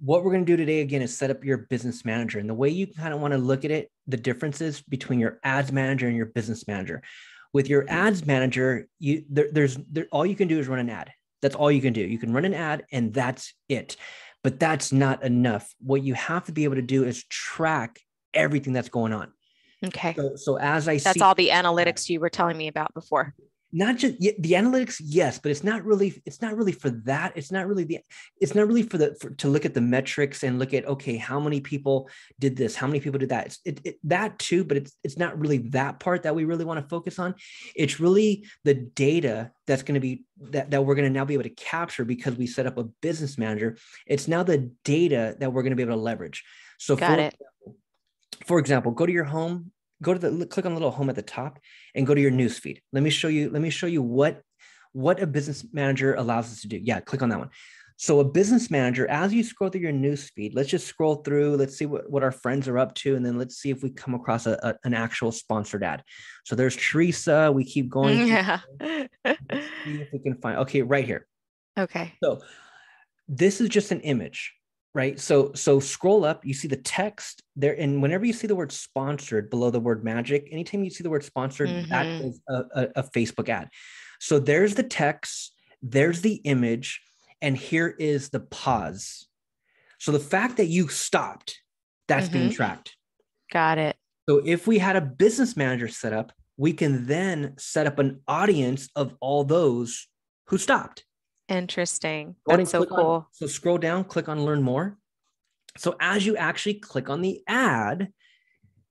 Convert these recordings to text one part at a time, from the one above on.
what we're going to do today again is set up your business manager. And the way you kind of want to look at it, the differences between your ads manager and your business manager. With your mm-hmm. ads manager, you there, there's there, all you can do is run an ad. That's all you can do. You can run an ad and that's it. But that's not enough. What you have to be able to do is track everything that's going on. Okay. So, so as I said That's see, all the analytics you were telling me about before. Not just the analytics yes but it's not really it's not really for that. It's not really the it's not really for the for, to look at the metrics and look at okay how many people did this? How many people did that? It's it, it, that too but it's it's not really that part that we really want to focus on. It's really the data that's going to be that, that we're going to now be able to capture because we set up a business manager. It's now the data that we're going to be able to leverage. So Got for it. example, for example go to your home go to the click on the little home at the top and go to your news feed. Let me show you, let me show you what what a business manager allows us to do. Yeah, click on that one. So a business manager, as you scroll through your news feed, let's just scroll through, let's see what, what our friends are up to, and then let's see if we come across a, a- an actual sponsored ad. So there's Teresa. We keep going. Yeah. See if we can find okay, right here. okay. So this is just an image, right? So so scroll up, you see the text there, and whenever you see the word sponsored below the word magic, anytime you see the word sponsored, that Mhm. is a, a, a Facebook ad. So there's the text, there's the image, and here is the pause. So the fact that you stopped, that's being Mhm. tracked. Got it. So if we had a business manager set up, we can then set up an audience of all those who stopped. Interesting. Go ahead and That's so click on- cool. so scroll down, click on learn more. So as you actually click on the ad,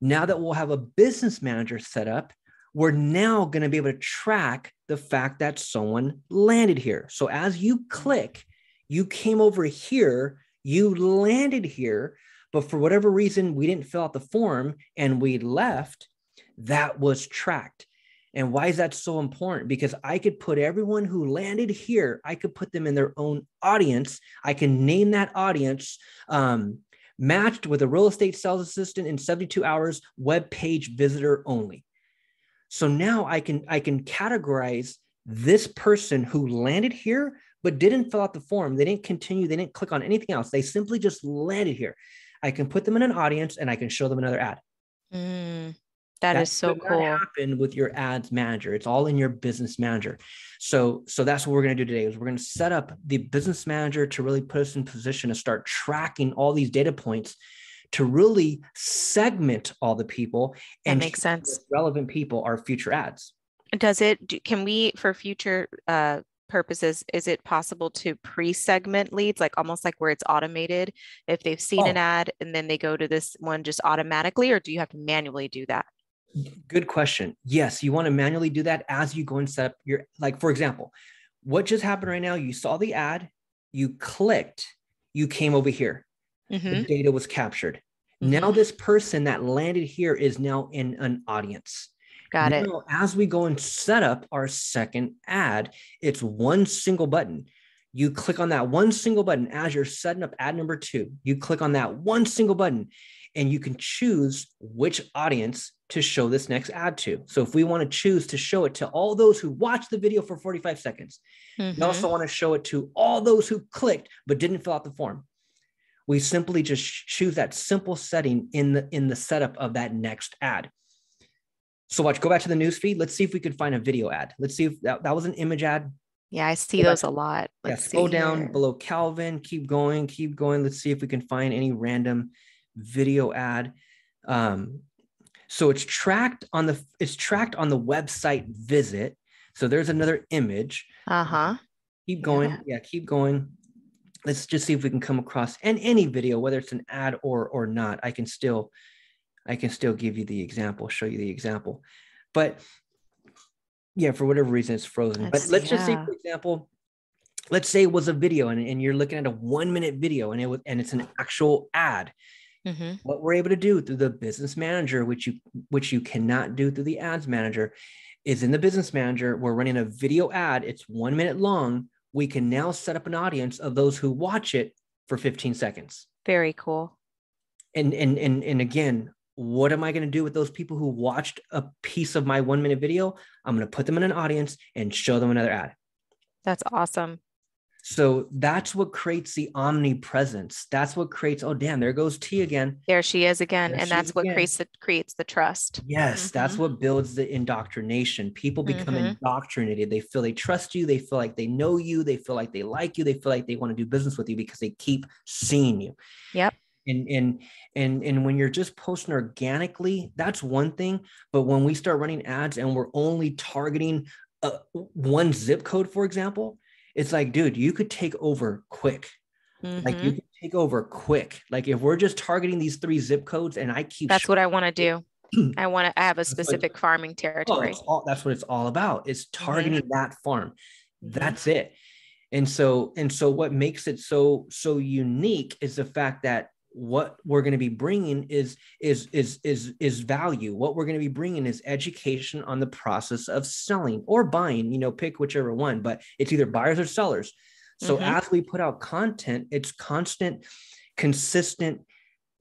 now that we'll have a business manager set up, we're now going to be able to track the fact that someone landed here. So as you click, you came over here, you landed here, but for whatever reason, we didn't fill out the form and we left, that was tracked. And why is that so important? Because I could put everyone who landed here, I could put them in their own audience. I can name that audience um, matched with a real estate sales assistant in 72 hours, web page visitor only. So now I can I can categorize this person who landed here but didn't fill out the form. They didn't continue. They didn't click on anything else. They simply just landed here. I can put them in an audience and I can show them another ad. Mm, that That is so cool. happen with your ads manager. It's all in your business manager. So, so that's what we're going to do today is we're going to set up the business manager to really put us in position to start tracking all these data points to really segment all the people That and makes the sense. relevant people are future ads. Does it, can we, for future uh, purposes, is it possible to pre-segment leads, like almost like where it's automated? If they've seen an Oh. ad and then they go to this one just automatically, or do you have to manually do that? Good question. Yes, you want to manually do that as you go and set up your, like, for example, what just happened right now? You saw the ad, you clicked, you came over here. Mhm. the data was captured. Now Mhm. this person that landed here is now in an audience. Got it. As we go and set up our second ad, it's one single button. You click on that one single button as you're setting up ad number two. You click on that one single button and you can choose which audience to show this next ad to. So if we want to choose to show it to all those who watched the video for 45 seconds, we Mhm. also want to show it to all those who clicked but didn't fill out the form. We simply just choose that simple setting in the in the setup of that next ad. So watch, go back to the news feed. Let's see if we could find a video ad. Let's see if that, that was an image ad. Yeah, I see Go back- those a lot. Yeah, Let's scroll see down below Calvin, keep going, keep going. Let's see if we can find any random video ad. Um, so it's tracked on the it's tracked on the website visit. So there's another image. Uh-huh. Keep going. Yeah. Yeah, keep going. Let's just see if we can come across and any video, whether it's an ad or or not. I can still, I can still give you the example, show you the example. But yeah, for whatever reason, it's frozen. Let's but let's just say, for example, let's say it was a video and, and you're looking at a one minute video and it was and it's an actual ad. Mhm. What we're able to do through the business manager, which you which you cannot do through the ads manager, is in the business manager. We're running a video ad. It's one minute long. We can now set up an audience of those who watch it for 15 seconds. Very cool. And and and and again, what am I going to do with those people who watched a piece of my one minute video? I'm going to put them in an audience and show them another ad. That's awesome. So that's what creates the omnipresence. That's what creates, oh damn, there goes T again. There she is again. There and that's what again. creates the creates the trust. Yes, that's Mhm. what builds the indoctrination. People become Mhm. indoctrinated. They feel they trust you. They feel like they know you. They feel like they like you. They feel like they want to do business with you because they keep seeing you. Yep. And and and and when you're just posting organically, that's one thing. But when we start running ads and we're only targeting uh, one zip code, for example, it's like, dude, you could take over quick. Like Mhm. you can take over quick. Like if we're just targeting these three zip codes and I keep That's what I want to do. I want to have a specific farming Oh, territory. it's all, that's what it's all about. It's targeting that farm. Mhm. That's it. And so, and so, what makes it so so unique is the fact that what we're going to be bringing is is is is is value. What we're going to be bringing is education on the process of selling or buying. You know, pick whichever one, but it's either buyers or sellers. So Mhm. as we put out content, it's constant, consistent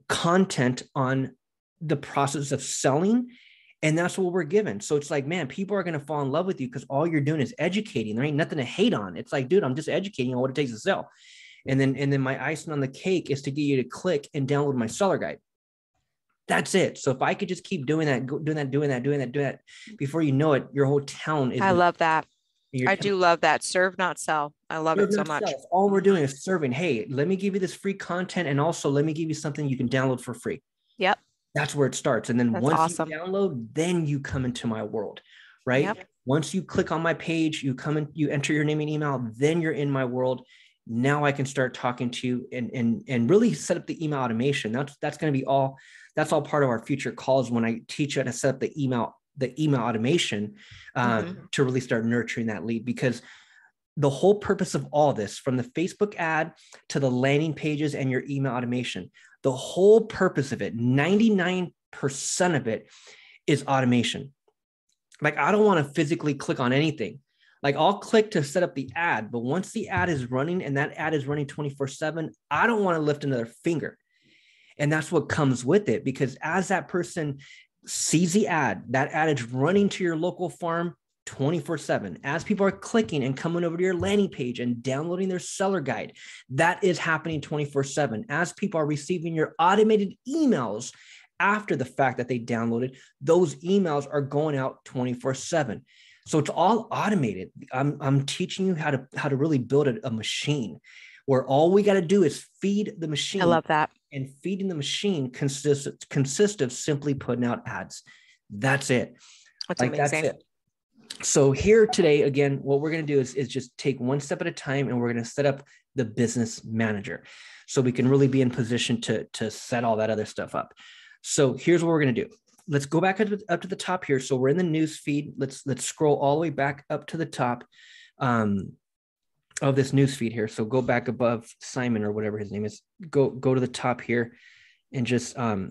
content on the process of selling and that's what we're given. So it's like, man, people are going to fall in love with you because all you're doing is educating. There ain't nothing to hate on. It's like, dude, I'm just educating on what it takes to sell. And then, and then my icing on the cake is to get you to click and download my seller guide. That's it. So if I could just keep doing that, go- doing that, doing that, doing that, doing that, before you know it, your whole town is. I love that. I do love that. Serve, not sell. I love Serve it so much. sell. All we're doing is serving. Hey, let me give you this free content, and also let me give you something you can download for free. Yep. That's where it starts. And then That's once awesome. you download, then you come into my world, right? Yep. Once you click on my page, you come and you enter your name and email, then you're in my world. Now I can start talking to you and and and really set up the email automation. That's that's going to be all. That's all part of our future calls when I teach you how to set up the email the email automation uh, Mhm. to really start nurturing that lead because the whole purpose of all this from the facebook ad to the landing pages and your email automation the whole purpose of it 99% of it is automation like i don't want to physically click on anything like i'll click to set up the ad but once the ad is running and that ad is running 24 7 i don't want to lift another finger. And that's what comes with it because as that person sees the ad that ad is running to your local farm 24 7 as people are clicking and coming over to your landing page and downloading their seller guide that is happening 24 7 as people are receiving your automated emails after the fact that they downloaded those emails are going out 24 7 so it's all automated. I'm, I'm teaching you how to how to really build a, a machine where all we got to do is feed the machine I love that. and feeding the machine consists consists of simply putting out ads. That's it. That's like amazing. that's it. So here today again what we're going to do is, is just take one step at a time and we're going to set up the business manager so we can really be in position to to set all that other stuff up. So here's what we're going to do let's go back up to, up to the top here so we're in the news feed let's let's scroll all the way back up to the top um of this news feed here so go back above simon or whatever his name is go go to the top here and just um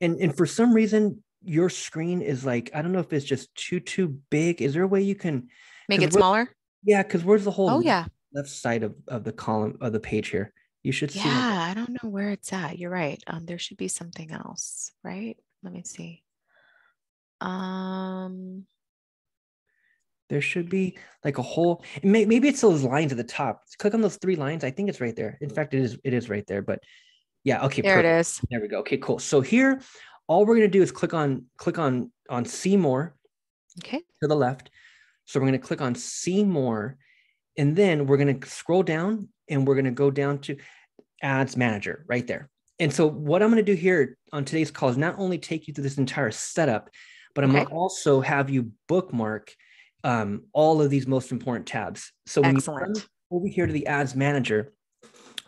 and and for some reason your screen is like i don't know if it's just too too big is there a way you can make it smaller. yeah because where's the whole Oh yeah. left side of, of the column of the page here you should see Yeah. I don't know where it's at. You're right. Um, there should be something else, right? Let me see. Um, there should be like a whole may, maybe it's those lines at the top click on those three lines i think it's right there in fact it is it is right there but yeah okay there perfect. it is. There we go. Okay, cool. So here, all we're gonna do is click on click on on see more Okay. to the left. So we're gonna click on see more, and then we're gonna scroll down and we're gonna go down to ads manager right there. And so what I'm gonna do here on today's call is not only take you through this entire setup, but I'm Okay. gonna also have you bookmark um, all of these most important tabs. So when you come over here to the ads manager,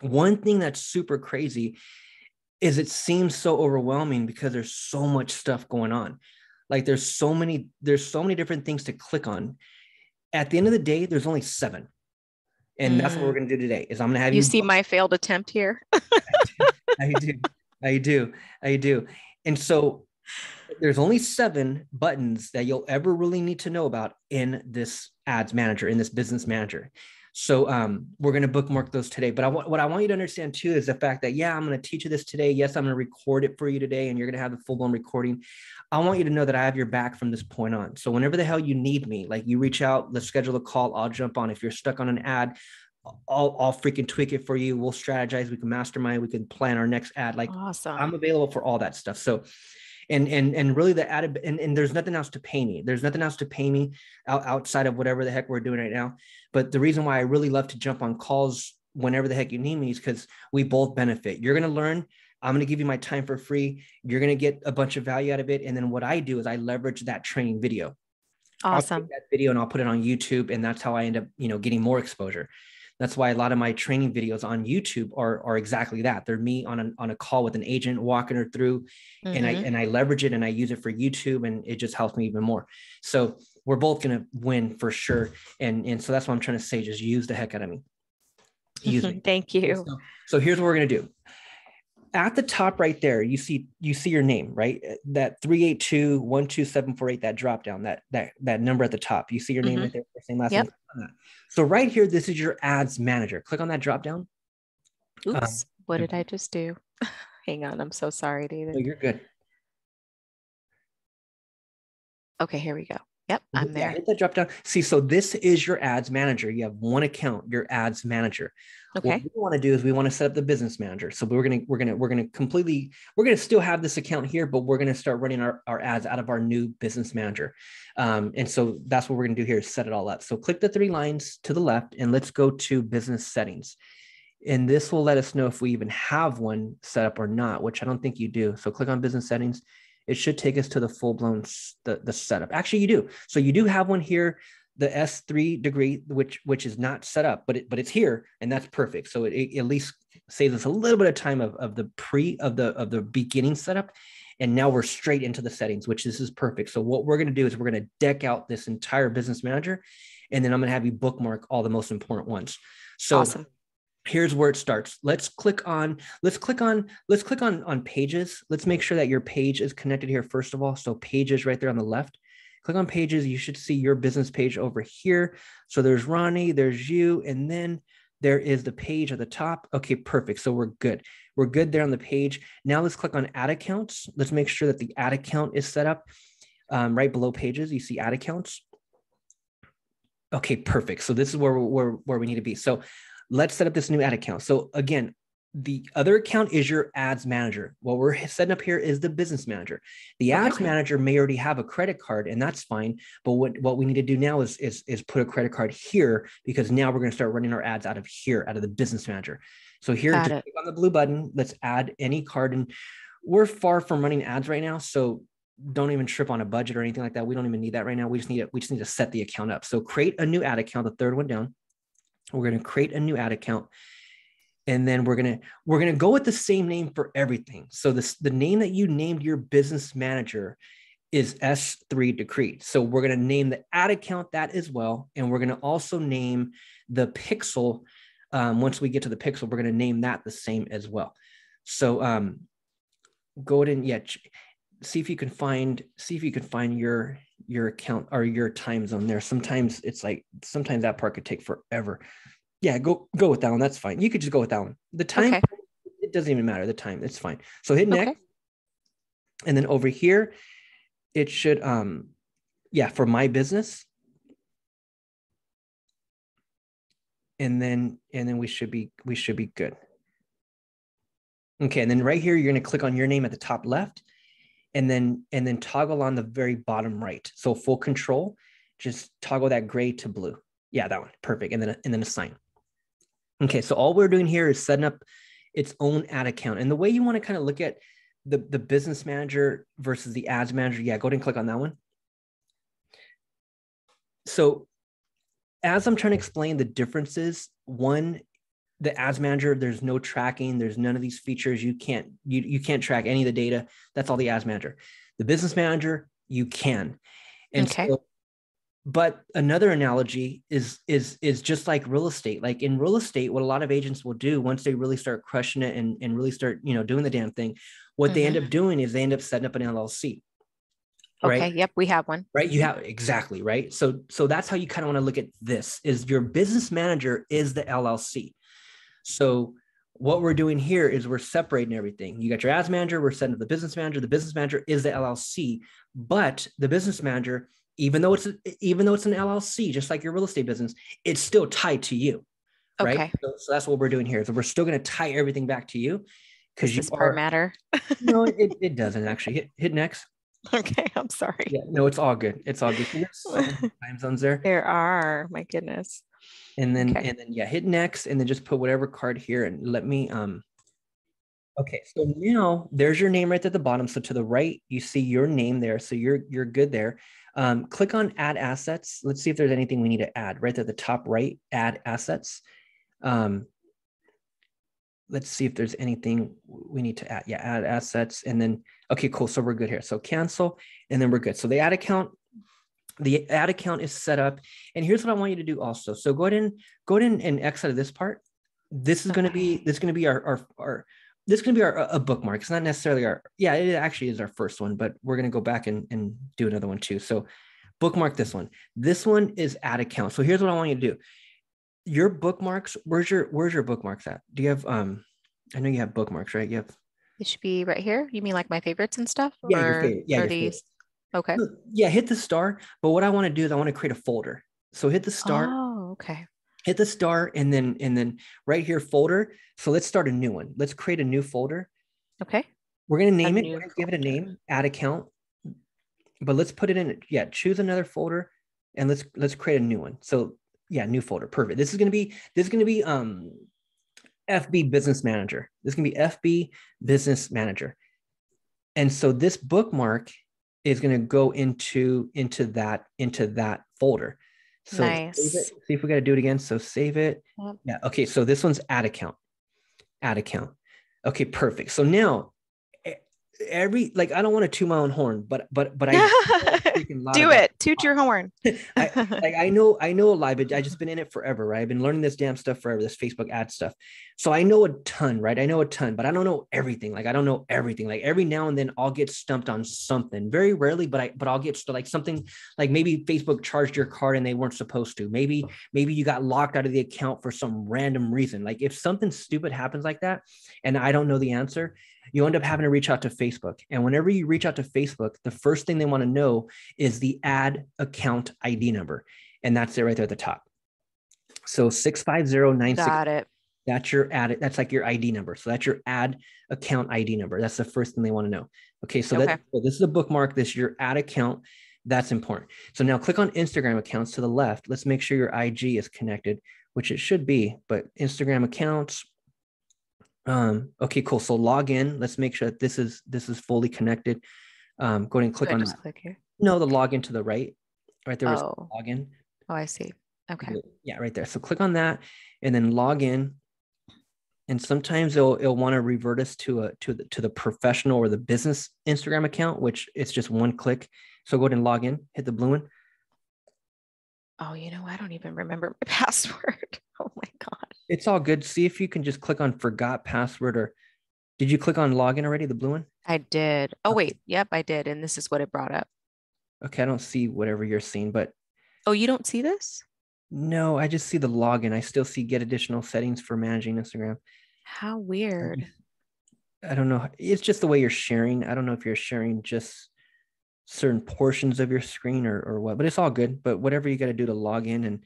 one thing that's super crazy is it seems so overwhelming because there's so much stuff going on. Like there's so many, there's so many different things to click on. At the end of the day, there's only seven. And that's what we're gonna do today. Is I'm gonna have you, You see my failed attempt here. I do, I do, I do. And so there's only seven buttons that you'll ever really need to know about in this ads manager, in this business manager. So um, we're going to bookmark those today. But I want what I want you to understand too is the fact that yeah, I'm going to teach you this today. Yes, I'm going to record it for you today, and you're going to have the full blown recording. I want you to know that I have your back from this point on. So whenever the hell you need me, like you reach out, let's schedule a call. I'll jump on. If you're stuck on an ad, I'll, I'll freaking tweak it for you. We'll strategize. We can mastermind. We can plan our next ad. Like awesome. I'm available for all that stuff. So, and and and really the added and, and there's nothing else to pay me. There's nothing else to pay me out, outside of whatever the heck we're doing right now. But the reason why I really love to jump on calls whenever the heck you need me is because we both benefit. You're going to learn. I'm going to give you my time for free. You're going to get a bunch of value out of it. And then what I do is I leverage that training video. Awesome. that video and I'll put it on YouTube, and that's how I end up, you know, getting more exposure. That's why a lot of my training videos on YouTube are, are exactly that. They're me on a, on a call with an agent walking her through mm-hmm. and I mm-hmm. and I leverage it and I use it for YouTube and it just helps me even more. So we're both gonna win for sure. And and so that's what I'm trying to say. Just use the heck out of me. Use me. Thank you. So, so here's what we're gonna do at the top right there, you see you see your name, right? That 382-12748, that drop down, that that that number at the top. You see your name mm-hmm. right there, same last yep. name. So right here, this is your ads manager. Click on that drop down. Oops, um, what did I just do? Hang on, I'm so sorry, David. No, you're good. Okay, here we go. Yep, I'm there. Hit that drop down. See, so this is your ads manager. You have one account, your ads manager. Okay. What we want to do is we want to set up the business manager. So we're gonna we're gonna we're gonna completely we're gonna still have this account here, but we're gonna start running our, our ads out of our new business manager. Um, and so that's what we're gonna do here is set it all up. So click the three lines to the left and let's go to business settings. And this will let us know if we even have one set up or not, which I don't think you do. So click on business settings it should take us to the full blown the, the setup. Actually, you do. So you do have one here, the S3 degree, which which is not set up, but it, but it's here, and that's perfect. So it, it at least saves us a little bit of time of, of the pre of the of the beginning setup. And now we're straight into the settings, which this is perfect. So what we're going to do is we're going to deck out this entire business manager, and then I'm going to have you bookmark all the most important ones. So awesome here's where it starts. Let's click on let's click on let's click on on pages. Let's make sure that your page is connected here first of all. So pages right there on the left. Click on pages. You should see your business page over here. So there's ronnie there's you and then there is the page at the top. Okay perfect. So we're good. We're good there on the page. Now let's click on ad accounts. Let's make sure that the ad account is set up um, right below pages. You see ad accounts. Okay perfect. So this is where, where where we need to be. So let's set up this new ad account. So again, the other account is your ads manager. What we're setting up here is the business manager. The ads okay. manager may already have a credit card, and that's fine. But what, what we need to do now is, is, is put a credit card here because now we're going to start running our ads out of here, out of the business manager. So here, just click on the blue button. Let's add any card. And we're far from running ads right now. So don't even trip on a budget or anything like that. We don't even need that right now. We just need it. We just need to set the account up. So create a new ad account, the third one down. We're going to create a new ad account and then we're going to we're going to go with the same name for everything. So this the name that you named your business manager is S3 Decreed. So we're going to name the ad account that as well and we're going to also name the pixel um, once we get to the pixel we're going to name that the same as well. So um, go ahead and yeah see if you can find see if you can find your your account or your time zone there. Sometimes it's like sometimes that part could take forever. Yeah, go go with that one. That's fine. You could just go with that one. The time okay. it doesn't even matter. The time it's fine. So hit next, okay. and then over here, it should um, yeah, for my business, and then and then we should be we should be good. Okay, and then right here you're going to click on your name at the top left, and then and then toggle on the very bottom right. So full control, just toggle that gray to blue. Yeah, that one, perfect. And then and then assign. Okay, so all we're doing here is setting up its own ad account. And the way you want to kind of look at the, the business manager versus the ads manager, yeah, go ahead and click on that one. So as I'm trying to explain the differences, one the ads manager there's no tracking there's none of these features you can't you, you can't track any of the data that's all the ads manager the business manager you can and okay. so but another analogy is is is just like real estate like in real estate what a lot of agents will do once they really start crushing it and, and really start you know doing the damn thing what mm-hmm. they end mm-hmm. up doing is they end up setting up an llc right? Okay. Yep. We have one. Right. You have exactly right. So so that's how you kind of want to look at this is your business manager is the LLC. So what we're doing here is we're separating everything. You got your ads manager, we're setting up the business manager. The business manager is the LLC, but the business manager, even though it's even though it's an LLC, just like your real estate business, it's still tied to you. right? So, so that's what we're doing here. So we're still going to tie everything back to you because you part matter? no, it, it doesn't actually. Hit hit next. okay, I'm sorry. Yeah, no, it's all good. It's all good. So there's so time zones there. There are, my goodness. And then Okay. and then yeah hit next and then just put whatever card here and let me um okay so now there's your name right at the bottom. So to the right you see your name there. So you're you're good there. Um click on add assets. Let's see if there's anything we need to add. Right at the top right add assets. Um let's see if there's anything we need to add. Yeah add assets. And then okay cool. So we're good here. So cancel and then we're good. So the ad account the ad account is set up. And here's what i want you to do also. So go ahead and go ahead and, and x out of this part. This is going to be this is going to be our, our our this is going to be our a bookmark. It's not necessarily our yeah it actually is our first one but we're going to go back and, and do another one too. So bookmark this one. This one is ad account. So here's what i want you to do. Your bookmarks where's your where's your bookmarks at? Do you have um i know you have bookmarks right? You have It should be right here. You mean like my favorites and stuff? yeah your favorite yeah are your favorite. Okay. Yeah hit the star but what i want to do is i want to create a folder. So hit the star. Oh, okay. hit the star and then and then right here folder. So let's start a new one. Let's create a new folder. Okay. we're going to name it we're going to give it a name ad account. But let's put it in yeah choose another folder and let's let's create a new one. So yeah new folder perfect. This is going to be this is going to be um fb business manager. This is going to be fb business manager. And so this bookmark is going to go into into that into that folder so save it. Nice. see if we got to do it again so save it Yep. yeah okay so this one's ad account ad account okay perfect so now every like i don't want to toot my own horn but but but i Do it. Toot your horn. like I know I know a lot, but I just been in it forever, right? I've been learning this damn stuff forever, this Facebook ad stuff. So I know a ton, right? I know a ton, but I don't know everything. Like I don't know everything. Like every now and then I'll get stumped on something. Very rarely, but I but I'll get like something like maybe Facebook charged your card and they weren't supposed to. Maybe maybe you got locked out of the account for some random reason. Like if something stupid happens like that and I don't know the answer, you end up having to reach out to Facebook. And whenever you reach out to Facebook, the first thing they want to know is the ad account ID number. And that's it right there at the top. So 65096, Got it. that's your ad, that's like your ID number. So that's your ad account ID number. That's the first thing they want to know. Okay. So that so this is a bookmark, this is your ad account. That's important. So now click on Instagram accounts to the left. Let's make sure your IG is connected, which it should be, but Instagram accounts. Um, okay, cool. So log in. Let's make sure that this is this is fully connected. Um, go ahead and click Should on that. click here. No, the login to the right. Right there Oh. login. Oh, I see. Okay. Yeah, right there. So click on that and then log in. And sometimes it'll it'll want to revert us to a to the to the professional or the business Instagram account, which it's just one click. So go ahead and log in, hit the blue one. Oh, you know, I don't even remember my password. Oh my God. It's all good. See if you can just click on forgot password or did you click on login already, the blue one? I did. Oh, wait. Yep, I did. And this is what it brought up. Okay, I don't see whatever you're seeing, but Oh, you don't see this? no, I just see the login. I still see get additional settings for managing Instagram. How weird. I don't know. It's just the way you're sharing. I don't know if you're sharing just certain portions of your screen or, or what, but it's all good. But whatever you got to do to log in and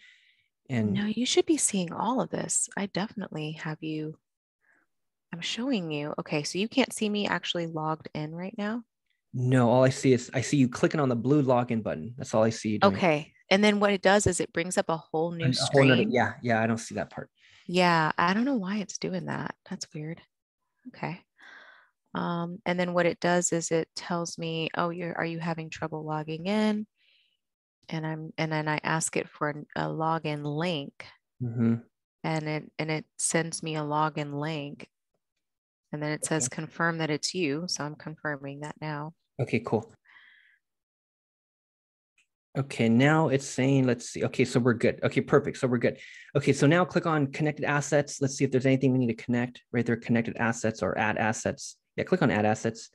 and No, you should be seeing all of this. I definitely have you. I'm showing you. Okay, so you can't see me actually logged in right now. no, all I see is I see you clicking on the blue login button. That's all I see. Okay. And then what it does is it brings up a whole new a whole nother- screen. yeah, yeah, I don't see that part. Yeah, I don't know why it's doing that. That's weird. Okay. Um, and then what it does is it tells me, oh, you're are you having trouble logging in? And I'm and then I ask it for an- a login link hmm and it and it sends me a login link. And then it says confirm that it's you. So I'm confirming that now. Okay, cool. Okay, now it's saying, let's see. Okay, so we're good. Okay, perfect. So we're good. Okay, so now click on connected assets. Let's see if there's anything we need to connect right there, connected assets or add assets. Yeah, click on add assets.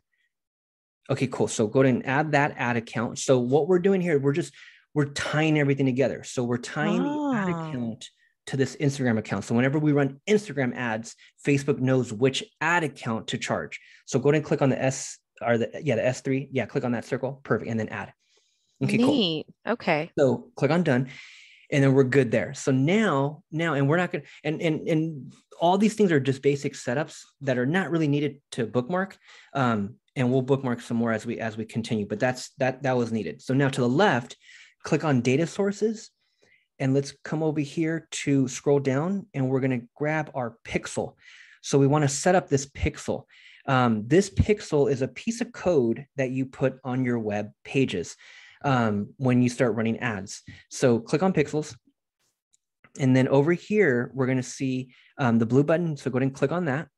Okay, cool. So go ahead and add that ad account. So what we're doing here, we're just, we're tying everything together. So we're tying the ad Ah. account to this Instagram account. So whenever we run Instagram ads, Facebook knows which ad account to charge. So go ahead and click on the S or the, yeah, the S3. Yeah, click on that circle. Perfect. And then add. Okay, cool. Okay. So click on done. and then we're good there. So now, now, and we're not gonna, and and and all these things are just basic setups that are not really needed to bookmark. Um, and we'll bookmark some more as we as we continue. But that's that that was needed. So now to the left, click on data sources, and let's come over here to scroll down, and we're gonna grab our pixel. So we want to set up this pixel. Um, this pixel is a piece of code that you put on your web pages um, when you start running ads. So click on pixels. And then over here, we're going to see um, the blue button. So go ahead and click on that.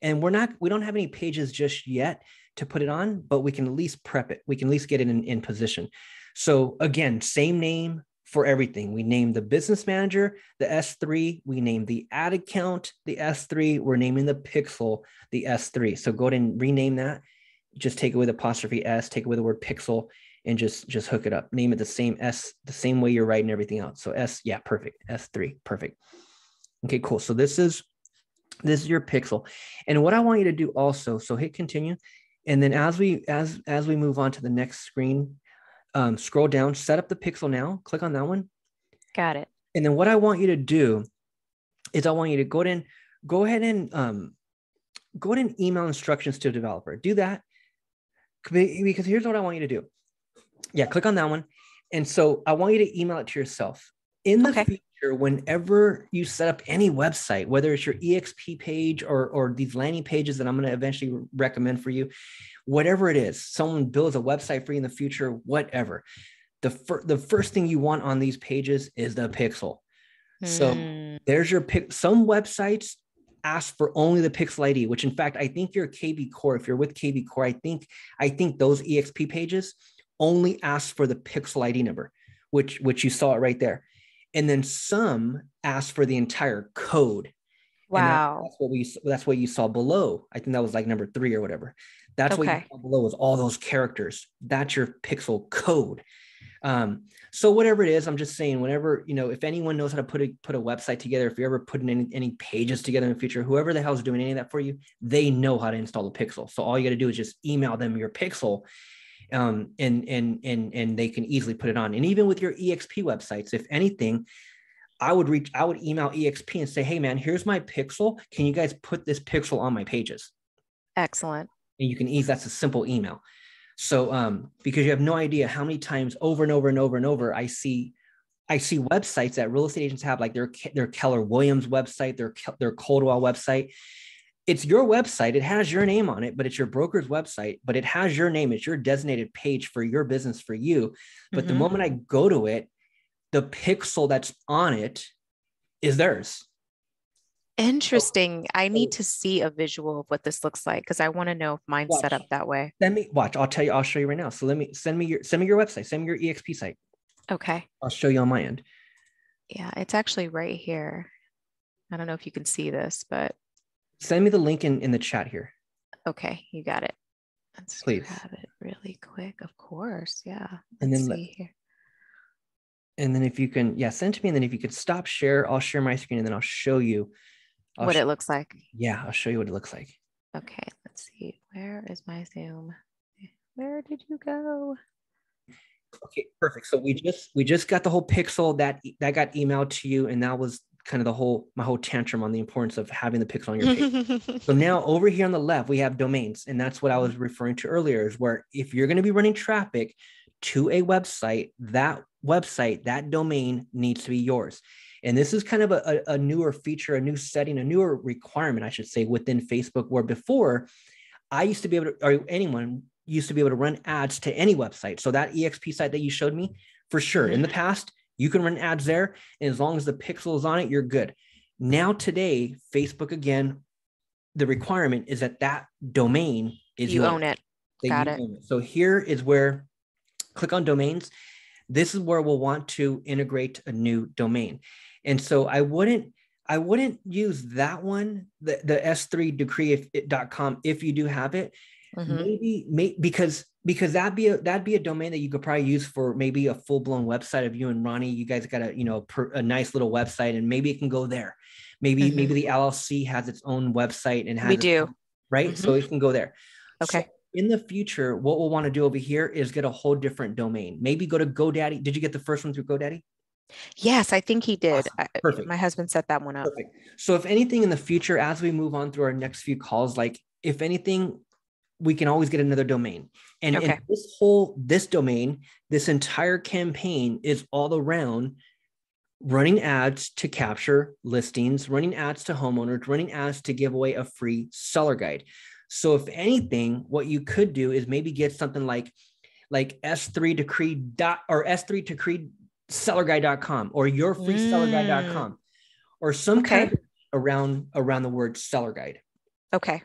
And we're not, we don't have any pages just yet to put it on, but we can at least prep it. We can at least get it in, in position. So again, same name for everything. We name the business manager, the S3. We name the ad account, the S3. We're naming the pixel, the S3. So go ahead and rename that. Just take away the apostrophe S, take away the word pixel, and just just hook it up. Name it the same S, the same way you're writing everything out. So S, yeah, perfect. S3, perfect. Okay, cool. So this is this is your pixel. And what I want you to do also, so hit continue. And then as we as as we move on to the next screen, um, scroll down, set up the pixel now, click on that one. Got it. And then what I want you to do is I want you to go ahead and go ahead and um, go ahead and email instructions to a developer. Do that because here's what I want you to do yeah, click on that one. And so I want you to email it to yourself. In the okay. Future, whenever you set up any website, whether it's your EXP page or, or these landing pages that I'm going to eventually recommend for you, whatever it is, someone builds a website for you in the future, whatever. The, fir- the first thing you want on these pages is the pixel. So hmm. there's your pick. Some websites ask for only the pixel ID, which in fact, I think your kvCORE, if you're with kvCORE, I think, I think those EXP pages, only ask for the pixel ID number, which which you saw it right there. And then some ask for the entire code. Wow. That, that's what we that's what you saw below. I think that was like number three or whatever. That's okay. what you saw below was all those characters. That's your pixel code. Um, so whatever it is, I'm just saying, whenever you know, if anyone knows how to put a put a website together, if you're ever putting any, any pages together in the future, whoever the hell's doing any of that for you, they know how to install a pixel. So all you got to do is just email them your pixel, um, and and and and they can easily put it on. And even with your EXP websites, if anything, I would reach, I would email EXP and say, "Hey, man, here's my pixel. Can you guys put this pixel on my pages?" Excellent. And you can ease. That's a simple email. So, um, because you have no idea how many times over and over and over and over I see I see websites that real estate agents have, like their their Keller Williams website, their their Coldwell website, it's your website. It has your name on it, but it's your broker's website, but it has your name. It's your designated page for your business for you. But mm-hmm. the moment I go to it, the pixel that's on it is theirs. Interesting. I need to see a visual of what this looks like because I want to know if mine's watch. set up that way. Let me watch. I'll tell you. I'll show you right now. So let me send me your send me your website. Send me your EXP site. Okay. I'll show you on my end. Yeah, it's actually right here. I don't know if you can see this, but Send me the link in, in the chat here. Okay, you got it. Let's Please. grab it really quick. Of course. Yeah. Let's and then let, here. And then if you can, yeah, send to me. And then if you could stop share, I'll share my screen and then I'll show you I'll what sh- it looks like. Yeah, I'll show you what it looks like. Okay, let's see. Where is my Zoom? Where did you go? Okay, perfect. So we just we just got the whole pixel that that got emailed to you, and that was kind of the whole my whole tantrum on the importance of having the pixel on your page. so now over here on the left we have domains, and that's what I was referring to earlier. Is where if you're going to be running traffic to a website, that website, that domain needs to be yours. And this is kind of a, a, newer feature, a new setting, a newer requirement, I should say, within Facebook. Where before, I used to be able to, or anyone used to be able to run ads to any website. So that EXP site that you showed me, for sure, in the mm-hmm. past, you can run ads there. And as long as the pixel is on it, you're good. Now, today, Facebook again, the requirement is that that domain is you yours, own it. Got it. it. So here is where click on domains. This is where we'll want to integrate a new domain. And so I wouldn't I wouldn't use that one, the, the S3 decree.com if you do have it. Mm-hmm. Maybe may, because because that'd be a that'd be a domain that you could probably use for maybe a full blown website of you and Ronnie. You guys got a you know per, a nice little website, and maybe it can go there. Maybe mm-hmm. maybe the LLC has its own website and has we do own, right, mm-hmm. so it can go there. Okay. So in the future, what we'll want to do over here is get a whole different domain. Maybe go to GoDaddy. Did you get the first one through GoDaddy? Yes, I think he did. Awesome. I- Perfect. my husband set that one up. Perfect. So if anything in the future, as we move on through our next few calls, like if anything, we can always get another domain. And, and this whole this domain, this entire campaign is all around running ads to capture listings, running ads to homeowners, running ads to give away a free seller guide. So if anything, what you could do is maybe get something like like S3 decree dot or S3 decree sellerguide.com or your free sellerguide.com mm. or some kind of around around the word seller guide. Okay.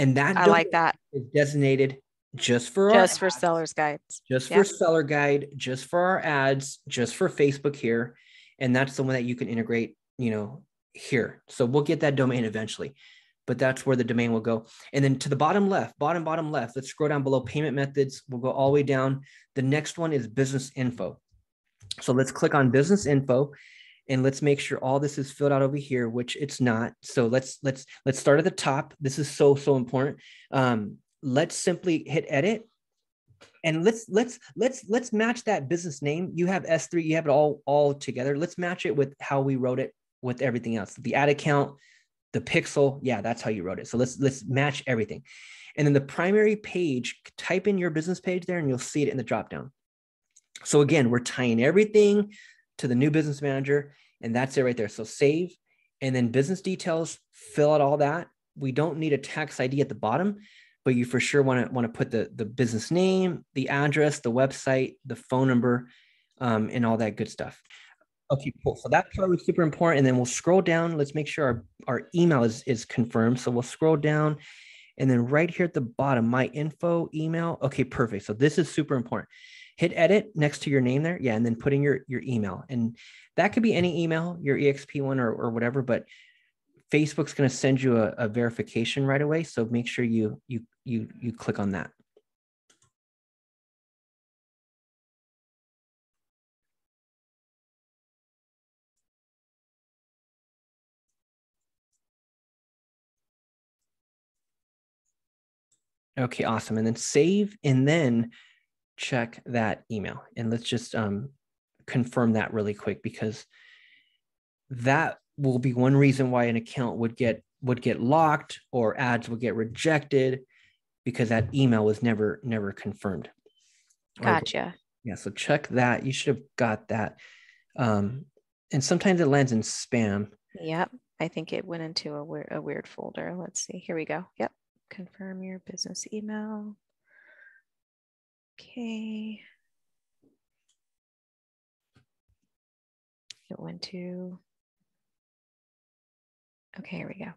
And that I like that. is designated just for Just for ads, seller's guides. just yeah. for seller guide, just for our ads, just for Facebook here. And that's the one that you can integrate, you know, here. So we'll get that domain eventually, but that's where the domain will go. And then to the bottom left, bottom, bottom left, let's scroll down below payment methods. We'll go all the way down. The next one is business info. So let's click on business info and let's make sure all this is filled out over here, which it's not. So let's let's let's start at the top. This is so so important. Um, let's simply hit edit. And let's let's let's let's match that business name. You have s3 you have it all all together. Let's match it with how we wrote it with everything else. The ad account the pixel. Yeah that's how you wrote it. So let's let's match everything. And then the primary page type in your business page there and you'll see it in the drop down. So again we're tying everything to the new business manager and that's it right there so save and then business details fill out all that we don't need a tax id at the bottom but you for sure want to want to put the the business name, the address, the website, the phone number, um, and all that good stuff. Okay, cool. So that part was super important. And then we'll scroll down. Let's make sure our, our email is, is confirmed. So we'll scroll down and then right here at the bottom, my info email. Okay, perfect. So this is super important. Hit edit next to your name there. Yeah. And then put in your, your email. And that could be any email, your EXP one or, or whatever, but Facebook's going to send you a, a verification right away. So make sure you you you you click on that. Okay, awesome. And then save and then check that email. And let's just um, confirm that really quick because that will be one reason why an account would get would get locked or ads would get rejected because that email was never never confirmed. Or- Gotcha. yeah, so check that. You should have got that. Um, and sometimes it lands in spam. Yep. I think it went into a weird, a weird folder. Let's see. Here we go. Yep. Confirm your business email. Okay. It went to. Okay, here we go.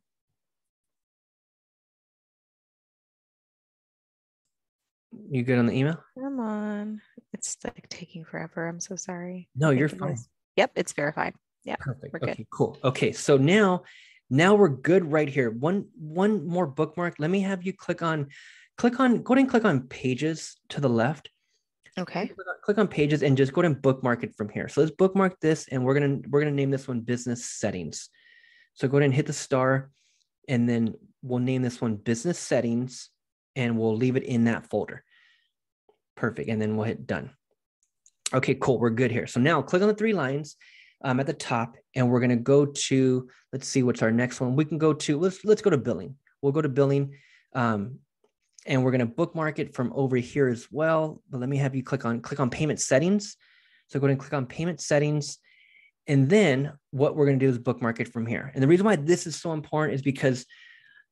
You good on the email? Come on. It's like taking forever. I'm so sorry. No, you're fine. Yep, it's verified. Yeah, Perfect. we're good. Cool. Okay, so now now we're good right here. One one more bookmark. Let me have you click on click on go ahead and click on pages to the left. Okay. Click on- Click on pages and just go ahead and bookmark it from here. So let's bookmark this and we're gonna we're gonna name this one business settings. So go ahead and hit the star and then we'll name this one business settings and we'll leave it in that folder. Perfect. And then we'll hit done. Okay, cool. We're good here. So now click on the three lines um, at the top and we're going to go to, let's see what's our next one. We can go to, let's, let's go to billing. We'll go to billing um, and we're going to bookmark it from over here as well. But let me have you click on, click on payment settings. So go ahead and click on payment settings. And then what we're going to do is bookmark it from here. And the reason why this is so important is because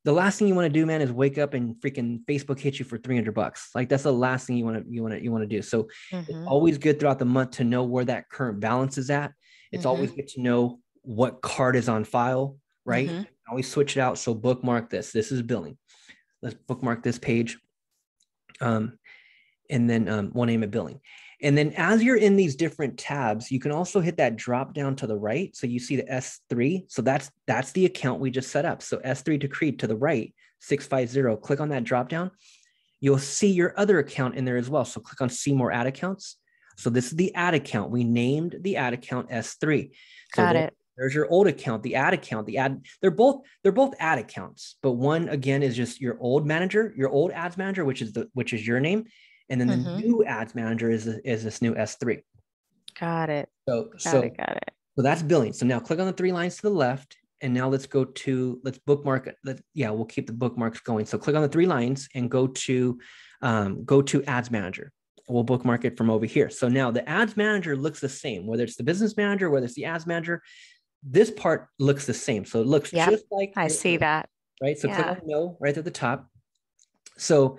the last thing you want to do, man, is wake up and freaking Facebook hit you for 300 bucks. Like that's the last thing you want to, you want to, you want to do. So it's Mhm. always good throughout the month to know where that current balance is at. It's Mhm. always good to know what card is on file, right? Mhm. Always switch it out. So bookmark this. This is billing. Let's bookmark this page. Um, and then um, we'll name it billing. And then as you're in these different tabs, you can also hit that drop down to the right. So you see the S3. So that's that's the account we just set up. So S3 decreed to the right, 650. Click on that drop down. You'll see your other account in there as well. So click on see more ad accounts. So this is the ad account. We named the ad account S3. So Got it. There's your old account, the ad account, the ad. They're both they're both ad accounts, but one again is just your old manager, your old ads manager, which is the which is your name, and then the Mhm. new ads manager is is this new S3. Got it. So Got so it. Got it. so that's billing. So now click on the three lines to the left. And now let's go to let's bookmark it. Let, yeah, we'll keep the bookmarks going. So click on the three lines and go to um, go to ads manager. We'll bookmark it from over here. So now the ads manager looks the same, whether it's the business manager, whether it's the ads manager, this part looks the same. So it looks Yep, just like I see that. right? So click on no right at the top. So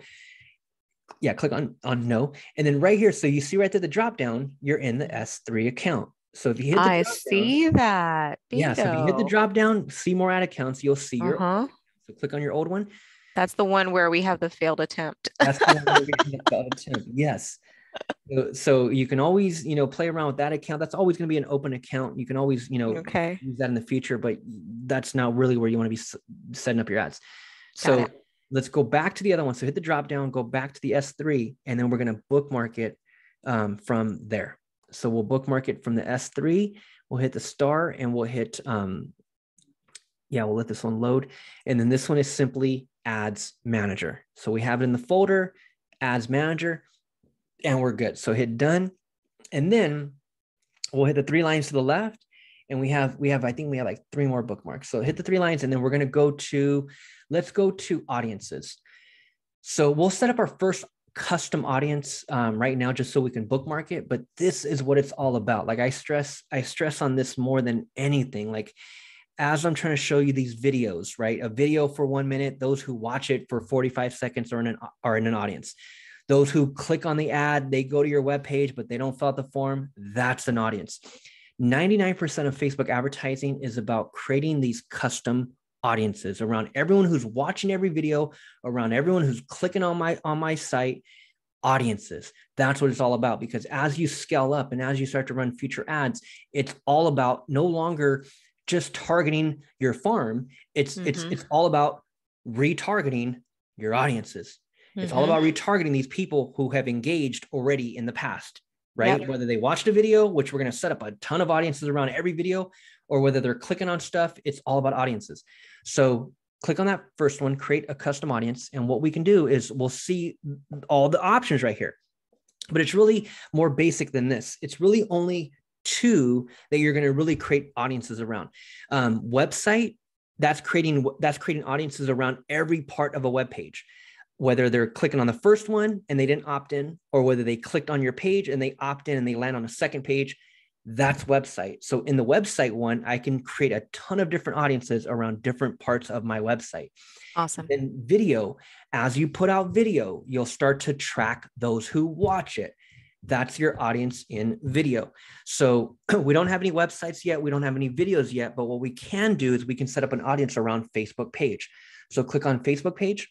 yeah, click on on no, and then right here, so you see right at the drop down, you're in the S3 account. So if you hit the I drop down- see that. yeah, so if you hit the drop down, see more ad accounts, you'll see your. Uh-huh. So click on your old one. That's the one where we have the failed attempt. That's the one where we hit the failed attempt. Yes. So, you can always, you know, play around with that account. That's always going to be an open account. You can always, you know, Okay. use that in the future, but that's not really where you want to be setting up your ads. So let's go back to the other one. So hit the drop down, go back to the S3, and then we're going to bookmark it um, from there. So we'll bookmark it from the S3. We'll hit the star and we'll hit, um, yeah, we'll let this one load. And then this one is simply ads manager. So we have it in the folder, ads manager, and we're good. So hit done. And then we'll hit the three lines to the left. And we have we have i think we have like three more bookmarks. So hit the three lines and then we're going to go to let's go to audiences. So we'll set up our first custom audience um, right now just so we can bookmark it but this is what it's all about. Like i stress i stress on this more than anything. Like as i'm trying to show you these videos right? A video for one minute those who watch it for 45 seconds are in an are in an audience those who click on the ad they go to your web page but they don't fill out the form that's an audience 99% of Facebook advertising is about creating these custom audiences around everyone who's watching every video, around everyone who's clicking on my on my site, audiences. That's what it's all about because as you scale up and as you start to run future ads, it's all about no longer just targeting your farm. It's it's Mhm. it's all about retargeting your audiences. It's all Mhm. about retargeting these people who have engaged already in the past, right? Whether they watched a video, which we're going to set up a ton of audiences around every video, or whether they're clicking on stuff, it's all about audiences. So click on that first one, create a custom audience. And what we can do is we'll see all the options right here. But it's really more basic than this. It's really only two that you're going to really create audiences around. Um, website, that's creating that's creating audiences around every part of a web page whether they're clicking on the first one and they didn't opt in, or whether they clicked on your page and they opt in and they land on a second page, that's website. So in the website one, I can create a ton of different audiences around different parts of my website. Awesome. Then video, as you put out video, you'll start to track those who watch it. That's your audience in video. So we don't have any websites yet. We don't have any videos yet. But what we can do is we can set up an audience around Facebook page. So click on Facebook page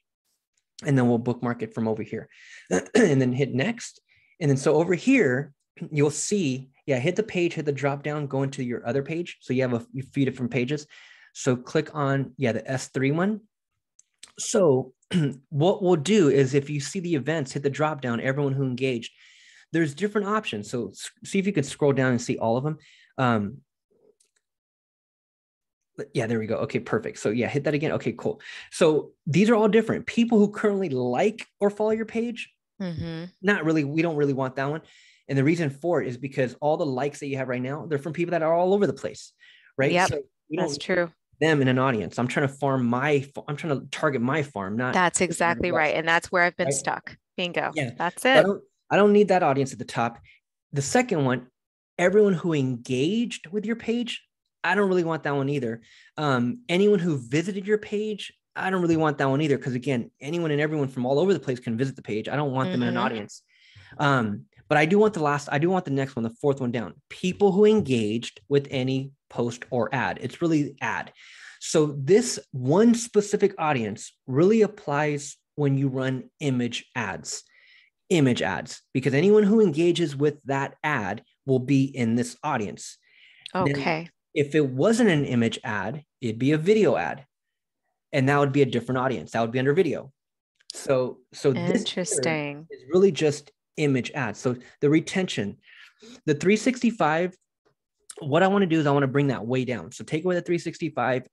and then we'll bookmark it from over here and then hit next. And then so over here, you'll see, yeah, hit the page, hit the drop down, go into your other page. So you have a few different pages. So click on, yeah, the S3 one. So what we'll do is if you see the events, hit the drop down, everyone who engaged, there's different options. So see if you could scroll down and see all of them. Um, yeah, there we go. Okay, perfect. So yeah, hit that again. Okay, cool. So these are all different. People who currently like or follow your page, hmm not really, we don't really want that one. And the reason for it is because all the likes that you have right now, they're from people that are all over the place, right? Yep, so That's true. them in an audience. I'm trying to farm my, I'm trying to target my farm, not That's exactly right. And that's where I've been Right? stuck. Bingo. Yeah. That's So I it. don't, I don't need that audience at the top. The second one, everyone who engaged with your page, I don't really want that one either. Um, anyone who visited your page, I don't really want that one either. Because again, anyone and everyone from all over the place can visit the page. I don't want them in an Mhm. audience. Um, but I do want the last, I do want the next one, the fourth one down. People who engaged with any post or ad. It's really ad. So this one specific audience really applies when you run image ads image ads because anyone who engages with that ad will be in this audience. Then Okay. If it wasn't an image ad, it'd be a video ad. And that would be a different audience. That would be under video. So so this Interesting. is really just image ads. So the retention, the 365, what I want to do is I want to bring that way down. So take away the 365.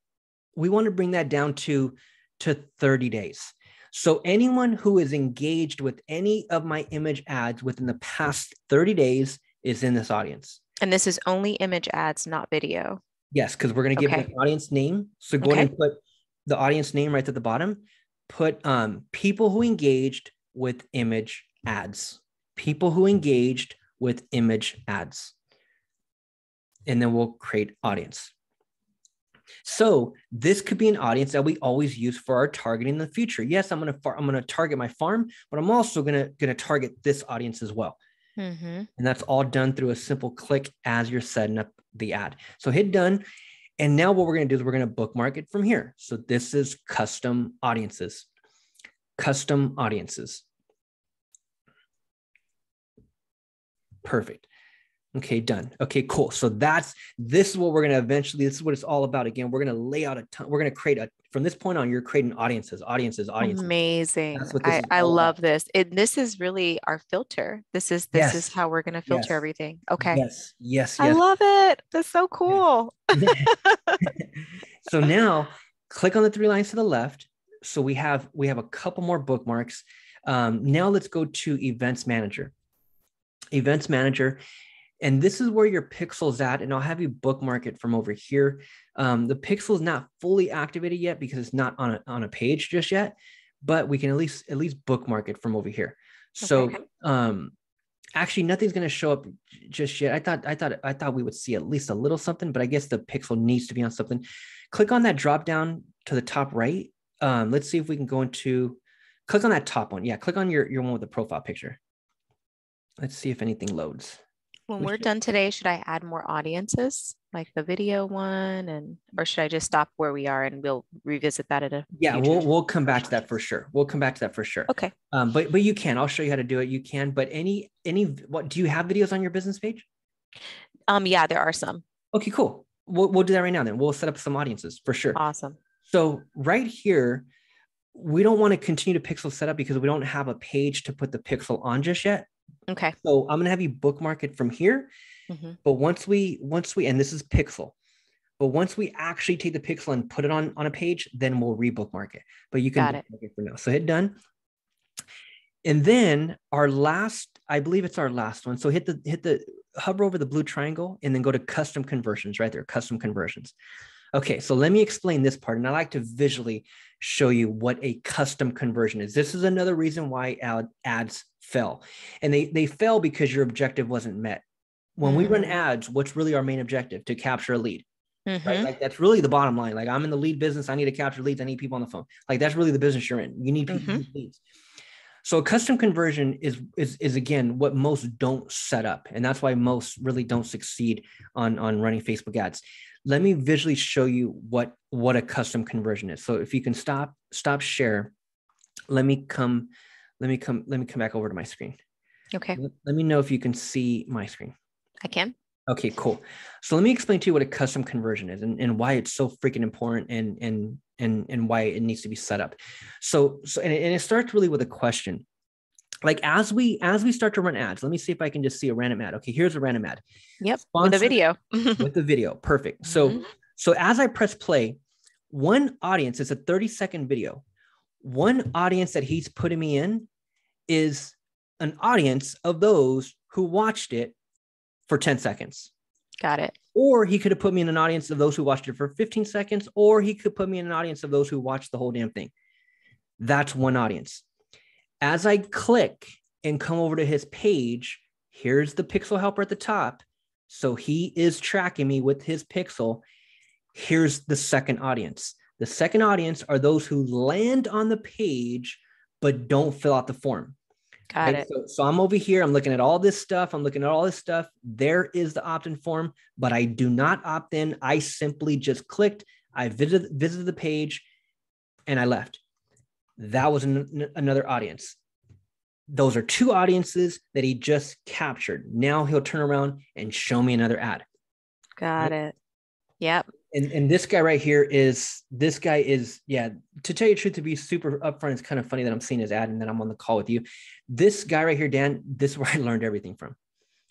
We want to bring that down to to 30 days. So anyone who is engaged with any of my image ads within the past 30 days is in this audience. And this is only image ads, not video. Yes, because we're going to give Okay. an audience name. So go ahead and put the audience name right at the bottom. Put um, people who engaged with image ads. People who engaged with image ads. And then we'll create audience. So this could be an audience that we always use for our targeting in the future. Yes, I'm gonna far- I'm gonna target my farm, but I'm also gonna gonna target this audience as well. Mm-hmm. And that's all done through a simple click as you're setting up the ad. So hit done. And now what we're going to do is we're going to bookmark it from here. So this is custom audiences. Custom audiences. Perfect. Okay, done. Okay, cool. So that's this is what we're going to eventually, this is what it's all about. Again, we're going to lay out a ton, we're going to create a from this point on, you're creating audiences, audiences, audiences. Amazing. That's what this I, I all about. love this. It, this is really our filter. This is this is how we're gonna filter Yes. everything. Okay. Yes, yes, yes. I love it. That's so cool. so now click on the three lines to the left. So we have we have a couple more bookmarks. Um, now let's go to Events Manager. Events Manager, and this is where your pixel's at. And I'll have you bookmark it from over here. Um, the pixel is not fully activated yet because it's not on a, on a page just yet, but we can at least at least bookmark it from over here. So um, actually nothing's going to show up just yet. I thought I thought I thought we would see at least a little something, but I guess the pixel needs to be on something. Click on that drop down to the top right. Um, let's see if we can go into click on that top one. Yeah, click on your your one with the profile picture. Let's see if anything loads. When We we're done today, should I add more audiences, like the video one, and or should I just stop where we are and we'll revisit that at a Yeah, future we'll we'll come back to that for sure. We'll come back to that for sure. Okay. Um, but but you can. I'll show you how to do it. You can. But any any what do you have videos on your business page? Um, yeah, there are some. Okay, cool. We'll we'll do that right now. Then we'll set up some audiences for sure. Awesome. So right here, we don't want to continue to pixel setup because we don't have a page to put the pixel on just yet. Okay. So I'm gonna have you bookmark it from here. Mhm. But once we once we and this is pixel, but once we actually take the pixel and put it on on a page, then we'll rebookmark it. But you can Got it. it for now. So hit done. And then our last, I believe it's our last one. So hit the hit the hover over the blue triangle and then go to custom conversions right there, custom conversions. Okay, so let me explain this part. And I like to visually show you what a custom conversion is. This is another reason why ad, ads fell. And they, they fell because your objective wasn't met. When we run Mm. ads, what's really our main objective? To capture a lead, right? Mhm. Like that's really the bottom line. Like I'm in the lead business. I need to capture leads. I need people on the phone. Like that's really the business you're in. You need people need leads. So a custom conversion is is is again what most don't set up, and that's why most really don't succeed on on running Facebook ads. Let me visually show you what what a custom conversion is. So if you can stop stop share, let me come let me come let me come back over to my screen. Okay. Let, let me know if you can see my screen. I can. Okay, cool. So let me explain to you what a custom conversion is and, and why it's so freaking important and and and and why it needs to be set up. So so and it, and it starts really with a question. Like as we as we start to run ads, let me see if I can just see a random ad. Okay, here's a random ad Yep. With the video. with the video. Perfect. So Mhm. so as I press play, one audience is a 30 second video. One audience that he's putting me in is an audience of those who watched it for 10 seconds. Got it. Or he could have put me in an audience of those who watched it for 15 seconds, or he could put me in an audience of those who watched the whole damn thing. That's one audience. As I click and come over to his page, here's the pixel helper at the top. So he is tracking me with his pixel. Here's the second audience. The second audience are those who land on the page but don't fill out the form. Got Right? it. So, so I'm over here. I'm looking at all this stuff. I'm looking at all this stuff. There is the opt-in form, but I do not opt in. I simply just clicked. I visited visited the page, and I left. That was an, another audience. Those are two audiences that he just captured. Now he'll turn around and show me another ad. Got it. Yep. And, and this guy right here is this guy is yeah to tell you the truth to be super upfront it's kind of funny that i'm seeing his ad and then i'm on the call with you this guy right here dan this is where i learned everything from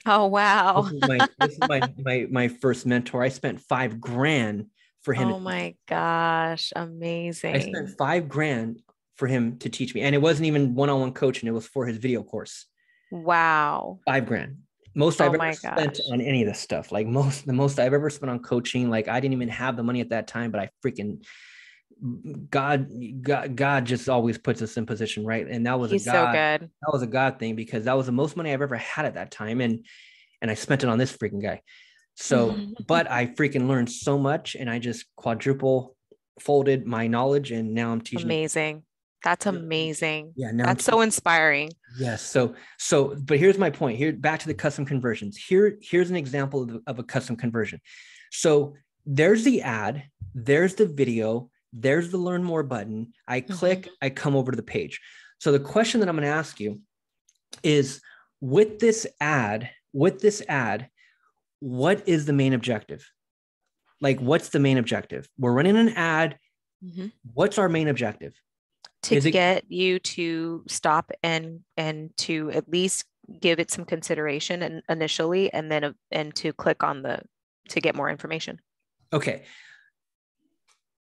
Oh wow. this is my this is my, my my first mentor i spent five grand for him Oh my gosh. Amazing i spent five grand for him to teach me and it wasn't even one-on-one coaching it was for his video course Wow. five grand most Oh I've ever spent gosh. on any of this stuff. Like most, the most I've ever spent on coaching. Like I didn't even have the money at that time, but I freaking God, God, God just always puts us in position, right? And that was He's a so God. good. That was a God thing because that was the most money I've ever had at that time, and and I spent it on this freaking guy. So, but I freaking learned so much, and I just quadruple folded my knowledge, and now I'm teaching. Amazing. That's amazing. Yeah, I'm That's so inspiring. Yes. So, so, but here's my point. Here, back to the custom conversions. Here, here's an example of, of a custom conversion. So there's the ad, there's the video, there's the learn more button. I click, I come over to the page. So the question that I'm going to ask you is with this ad, with this ad, what is the main objective? Like, what's the main objective? We're running an ad. Mhm. What's our main objective? To it- get you to stop and and to at least give it some consideration and initially, and then and to click on the to get more information. Okay.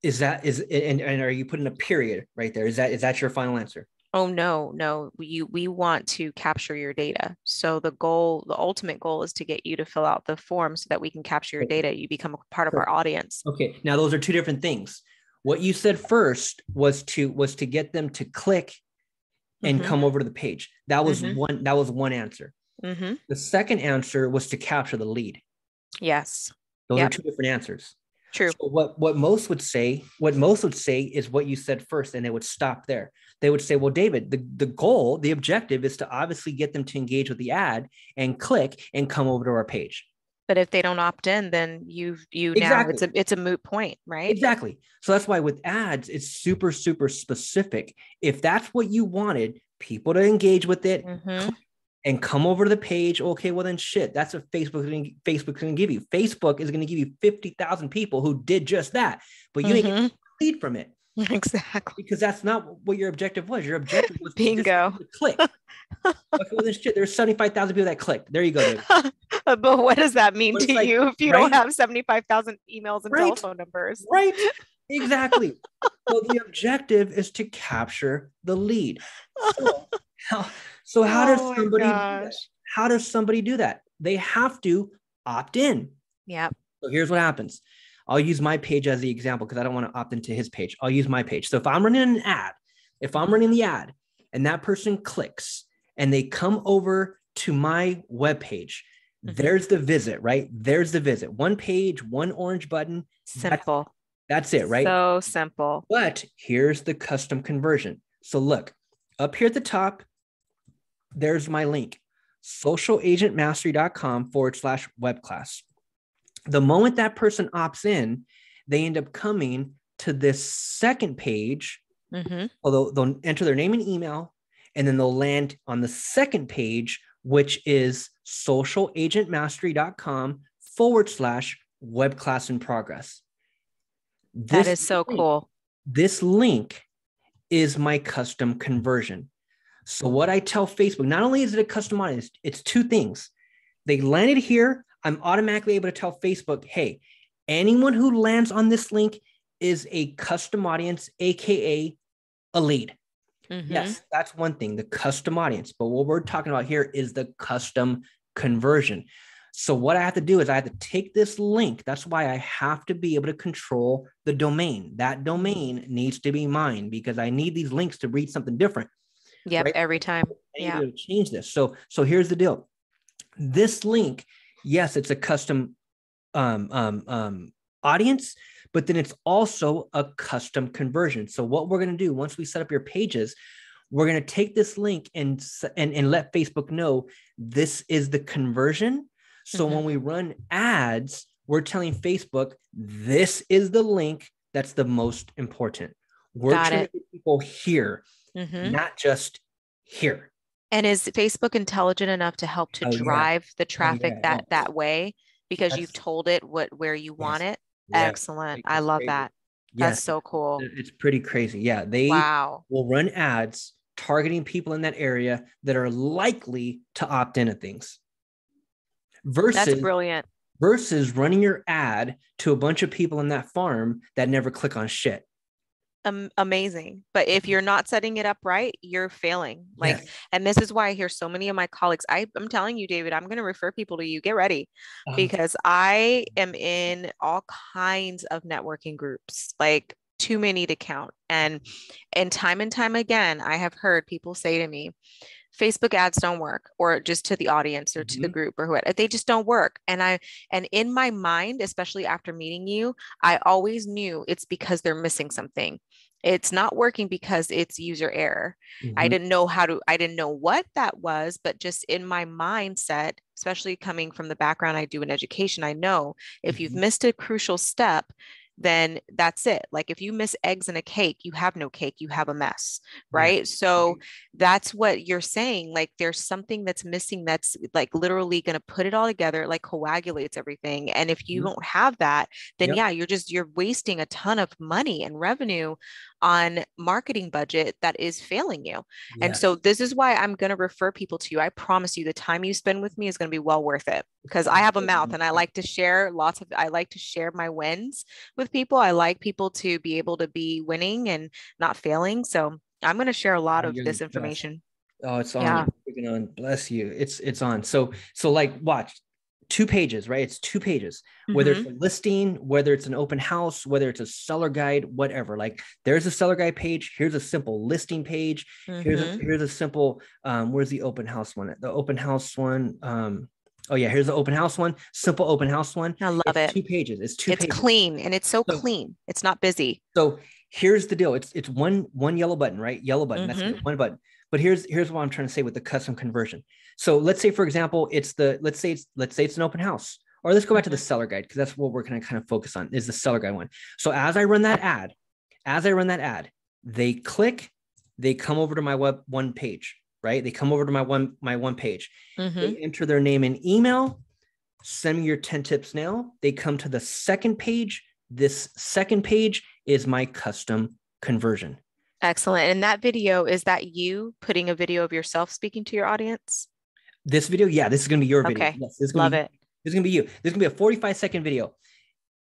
Is that is and, and are you putting a period right there? Is that is that your final answer? Oh no, no, we we want to capture your data. So the goal, the ultimate goal is to get you to fill out the form so that we can capture your data. You become a part of our audience. Okay. Now those are two different things. What you said first was to was to get them to click and Mhm. come over to the page. That was Mhm. one that was one answer. hmm The second answer was to capture the lead. Yes, Those Yep. are two different answers. true. So what what most would say, what most would say is what you said first, and they would stop there. They would say, "Well, David, the, the goal, the objective is to obviously get them to engage with the ad and click and come over to our page." But if they don't opt in, then you you now it's a it's a moot point, right? Exactly. So that's why with ads, it's super super specific. If that's what you wanted, people to engage with it Mhm. and come over to the page, okay, well then shit, that's what Facebook is gonna- Facebook going give you. Facebook is going to give you fifty thousand people who did just that, but you Mhm. a lead from it. Exactly. because that's not what your objective was. Your objective was Bingo. get people to click. okay, shit, there's 75,000 people that clicked. There you go. But what does that mean to like, you if you don't right? have 75,000 emails and Right. telephone numbers? right? Exactly. well, the objective is to capture the lead. So how, so how does Oh my somebody do that? how does somebody do that? They have to opt in. Yep. So here's what happens. I'll use my page as the example because I don't want to opt into his page. I'll use my page. So if I'm running an ad, if I'm running the ad and that person clicks and they come over to my web page, Mhm. there's the visit, right? There's the visit. One page, one orange button. That's- Simple. That's it, right? So simple. But here's the custom conversion. So look up here at the top, there's my link socialagentmastery.com forward slash web class. The moment that person opts in, they end up coming to this second page, hmm although they'll enter their name and email, and then they'll land on the second page, which is socialagentmastery.com forward slash web class in progress. That This is so link- cool. this link is my custom conversion. So what I tell Facebook, not only is it a custom audience, it's two things. They landed here, I'm automatically able to tell Facebook, hey, anyone who lands on this link is a custom audience, aka a lead. Mhm. Yes, that's one thing, the custom audience. But what we're talking about here is the custom conversion. So what I have to do is I have to take this link. That's why I have to be able to control the domain. That domain needs to be mine because I need these links to read something different. Yep. right? Every time. I need Yeah. to change this. So so here's the deal. This link, yes, it's a custom um, um, um, audience, but then it's also a custom conversion. So what we're going to do once we set up your pages, we're going to take this link and, and and let Facebook know this is the conversion. So Mhm. when we run ads, we're telling Facebook this is the link that's the most important. We're Got trying it. to get people here, Mhm. not just here. And is Facebook intelligent enough to help to Oh, yeah. drive the oh, traffic yeah, that yeah. that way because you've told it what where you want it? Excellent. I love crazy. that. Yes, That's so cool. it's pretty crazy. Yeah, they Wow. will run ads targeting people in that area that are likely to opt into things. Versus That's brilliant. versus running your ad to a bunch of people in that farm that never click on shit. Um, amazing. But if Mm-hmm. you're not setting it up right, you're failing. Like, Yes. and this is why I hear so many of my colleagues. I, I'm telling you, David, I'm going to refer people to you. Get ready Um, because I am in all kinds of networking groups, like too many to count. And and time and time again, I have heard people say to me, Facebook ads don't work, or just to the audience or to the Mhm. group or whoever. They just don't work. And I and in my mind, especially after meeting you, I always knew it's because they're missing something. It's not working because it's user error. I mhm. didn't know how to, I didn't know what that was, but just in my mindset, especially coming from the background I do in education, I know if you've Mhm. missed a crucial step, then that's it. Like if you miss eggs in a cake, you have no cake, you have a mess, right? So that's what you're saying. Like there's something that's missing that's like literally going to put it all together, like coagulates everything. And if you Mhm. don't have that, then Yep. yeah, you're just, you're wasting a ton of money and revenue on marketing budget that is failing you. And so this is why I'm going to refer people to you. I promise you the time you spend with me is going to be well worth it because I have a mouth and I like to share lots of I like to share my wins with people. I like people to be able to be winning and not failing. So I'm going to share a lot of you're this information. Oh, it's on. Yeah. On. Bless you. It's it's on. So so like watch two pages, right? It's two pages. Whether Mhm. it's a listing, whether it's an open house, whether it's a seller guide, whatever. Like there's a seller guide page. Here's a simple listing page. Here's a, Mhm. here's a simple. Um, where's the open house one? The open house one. Um, oh yeah, here's the open house one. Simple open house one. I love It's it. two pages. It's two It's pages. clean and it's so So- clean. It's not busy. So here's the deal. It's it's one one yellow button, right? Yellow button. That's Mhm. it, one button. But here's here's what I'm trying to say with the custom conversion. So let's say, for example, it's the let's say it's let's say it's an open house, or let's go back to the seller guide because that's what we're going to kind of focus on is the seller guide one. So as I run that ad, as I run that ad, they click, they come over to my web one page, right? They come over to my one my one page. Mhm. They enter their name and email, send me your 10 tips now. They come to the second page. This second page is my custom conversion. Excellent. And that video, is that you putting a video of yourself speaking to your audience? This video, yeah, this is gonna be your video. Okay. Yes, this is Love be, it. This is gonna be you. This is gonna be a 45 second video.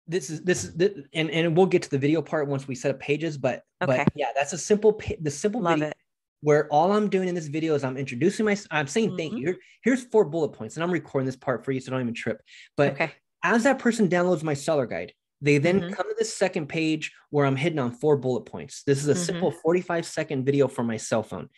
This is this is the, and and we'll get to the video part once we set up pages, but Okay. but yeah, that's a simple the simple Love video it. Where all I'm doing in this video is I'm introducing my I'm saying thank Mhm. you. Here, here's four bullet points, and I'm recording this part for you, so don't even trip. But Okay. as that person downloads my seller guide, they then Mhm. come to this second page where I'm hitting on four bullet points. This is a Mhm. simple 45 second video from my cell phone.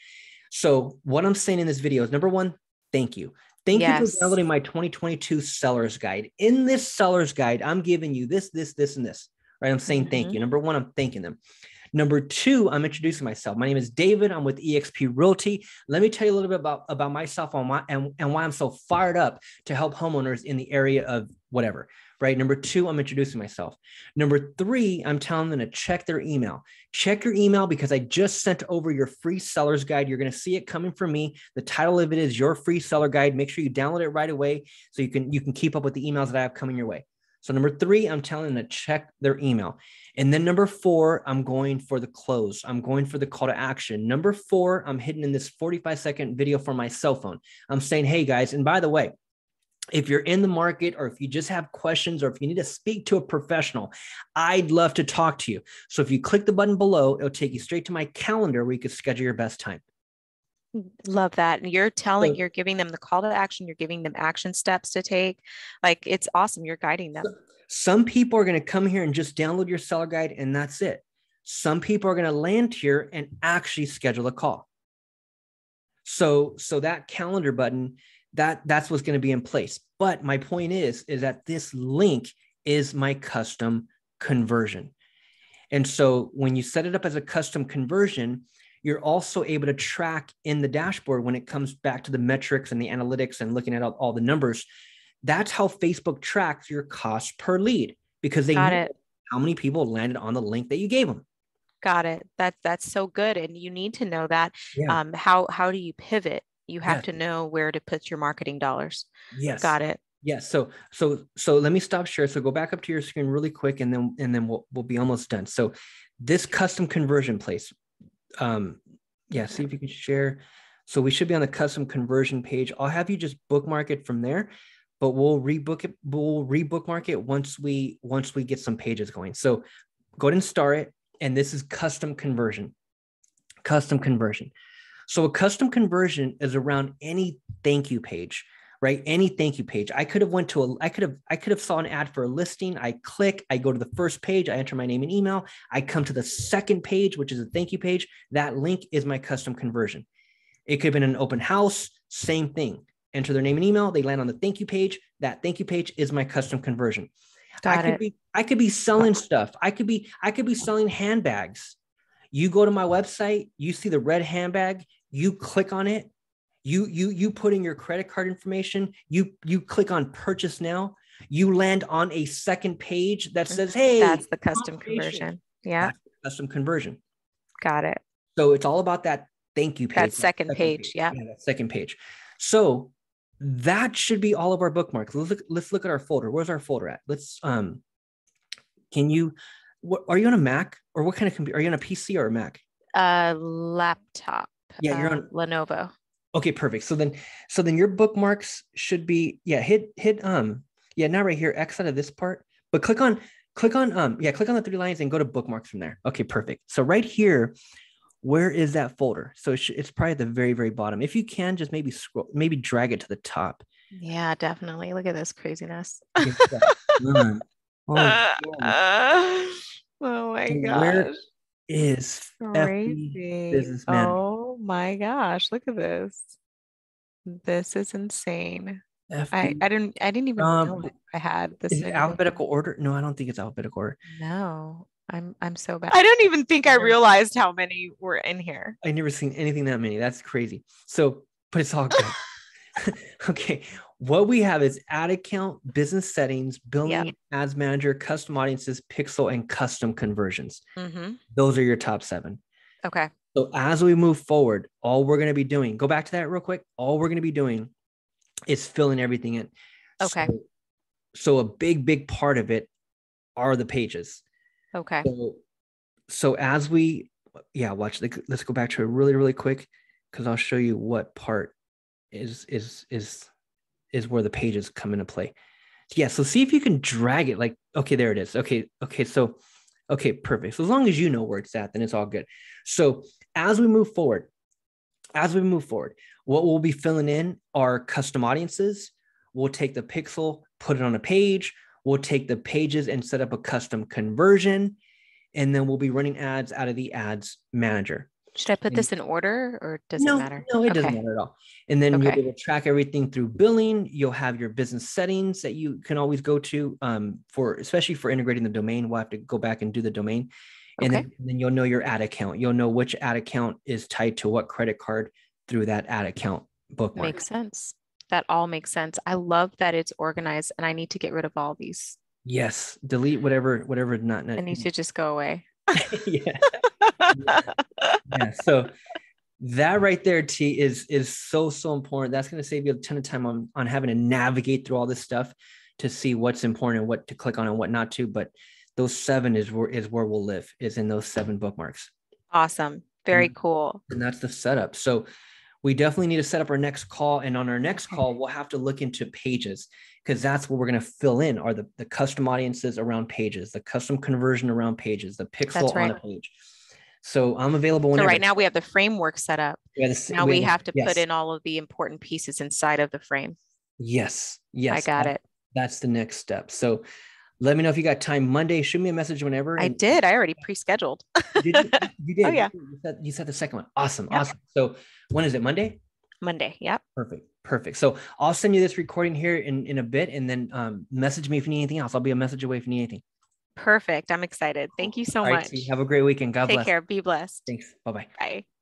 So, what I'm saying in this video is number one, thank you. Thank you for downloading my 2022 seller's guide. In this seller's guide, I'm giving you this, this, this, and this. Right? I'm saying thank you. Number one, I'm thanking them. Number two, I'm introducing myself. My name is David. I'm with EXP Realty. Let me tell you a little bit about, about myself on why, and, and why I'm so fired up to help homeowners in the area of whatever. Right. Number two, I'm introducing myself. Number three, I'm telling them to check their email. Check your email because I just sent over your free seller's guide. You're going to see it coming from me. The title of it is your free seller guide. Make sure you download it right away so you can you can keep up with the emails that I have coming your way. So number three, I'm telling them to check their email. And then number four, I'm going for the close. I'm going for the call to action. Number four, I'm hitting in this 45 second video for my cell phone. I'm saying, hey guys, and by the way, if you're in the market or if you just have questions or if you need to speak to a professional, I'd love to talk to you. So if you click the button below, it'll take you straight to my calendar where you can schedule your best time. Love that. And you're telling, So- you're giving them the call to action, you're giving them action steps to take. Like it's awesome. You're guiding them. Some people are going to come here and just download your seller guide and that's it. Some people are going to land here and actually schedule a call. So so that calendar button that that's what's going to be in place. But my point is is that this link is my custom conversion. And so when you set it up as a custom conversion, you're also able to track in the dashboard when it comes back to the metrics and the analytics and looking at all, all the numbers. That's how Facebook tracks your cost per lead because they Got know it. how many people landed on the link that you gave them. Got it. That's that's so good. And you need to know that. Yeah. Um, how how do you pivot? You have Yes. to know where to put your marketing dollars. Yes. Got it. Yes. So so so let me stop share. So go back up to your screen really quick, and then and then we'll we'll be almost done. So this custom conversion place. Um, yeah. See if you can share. So we should be on the custom conversion page. I'll have you just bookmark it from there, but we'll rebook it. We'll rebookmark it once we once we get some pages going. So go ahead and start it. and this is custom conversion. Custom conversion. So a custom conversion is around any thank you page, right? Any thank you page. I could have went to a I could have I could have saw an ad for a listing. I click, I go to the first page, I enter my name and email. I come to the second page, which is a thank you page. That link is my custom conversion. It could have been an open house, same thing. Enter their name and email, they land on the thank you page. That thank you page is my custom conversion. Got I could it. be I could be selling stuff. I could be I could be selling handbags. You go to my website, you see the red handbag, you click on it, you you you put in your credit card information, you you click on purchase now, you land on a second page that says, "Hey, That's the custom conversion. Yeah, That's the custom conversion." got it. So it's all about that thank you page. That second page, yeah. that second page. So that should be all of our bookmarks. Let's look, let's look at our folder. Where's our folder at? Let's um can you what are you on a Mac or what kind of computer? Are you on a PC or a Mac? Uh, laptop. Yeah, you're uh, on- Lenovo. Okay, perfect. So then so then your bookmarks should be yeah, hit hit um yeah, now right here, X out of this part, but click on click on um yeah, click on the three lines and go to bookmarks from there. Okay, perfect. So right here, where is that folder? So it it's probably at the very very bottom. If you can, just maybe scroll, maybe drag it to the top. Yeah, definitely. Look at this craziness. Oh, Uh, oh my gosh. where is Crazy. businessman? Oh my gosh, look at this. This is insane. I, I didn't I didn't even Um, know I had this. Is it alphabetical order? No, I don't think it's alphabetical order. No, I'm I'm so bad. I don't even think I realized how many were in here. I never seen anything that many. That's crazy. So, but it's all good. okay. What we have is ad account, business settings, billing, ads manager, custom audiences, pixel, and custom conversions. hmm Those are your top seven. Okay. So as we move forward, all we're going to be doing, go back to that real quick. All we're going to be doing is filling everything in. Okay. So, so a big, big part of it are the pages. Okay. So, so as we, yeah, watch. Let's go back to it really, really quick, because I'll show you what part is is is is where the pages come into play. Yeah. So see if you can drag it. Like, okay, there it is. Okay. Okay. So, okay, perfect. So as long as you know where it's at, then it's all good. So as we move forward, as we move forward, what we'll be filling in are custom audiences. We'll take the pixel, put it on a page. We'll take the pages and set up a custom conversion. And then we'll be running ads out of the ads manager. Should I put And- this in order or does no, it matter? No, it doesn't matter at all. And then you'll Okay. be able to track everything through billing. You'll have your business settings that you can always go to um, for, especially for integrating the domain. We'll have to go back and do the domain. And Okay. then, then you'll know your ad account. You'll know which ad account is tied to what credit card through that ad account bookmark. Makes sense. That all makes sense. I love that it's organized and I need to get rid of all these. Yes. Delete whatever, whatever not. not I need to just go away. yeah. yeah. So that right there, T is is so so important. That's going to save you a ton of time on on having to navigate through all this stuff to see what's important and what to click on and what not to. But those seven is where is where we'll live is in those seven bookmarks, Awesome. Very Mm. cool. and that's the setup. So we definitely need to set up our next call, and on our next call, we'll have to look into pages because that's what we're going to fill in are the the custom audiences around pages, the custom conversion around pages, the pixel on a right. page. So I'm available So right now we have the framework set up. We the- Now we have to yes, put in all of the important pieces inside of the frame. Yes, yes. I got that- it. That's the next step. So let me know if you got time Monday. Shoot me a message whenever. I did. I already pre-scheduled. Did you, you did. Oh, yeah. You said, you said the second one. Awesome. Yep. Awesome. So when is it? Monday? Monday. Yep. Perfect. Perfect. So I'll send you this recording here in, in a bit and then um, message me if you need anything else. I'll be a message away if you need anything. Perfect. I'm excited. Thank you so All right, much. T, have a great weekend. God Take bless. care. Be blessed. Thanks. Bye bye. Bye.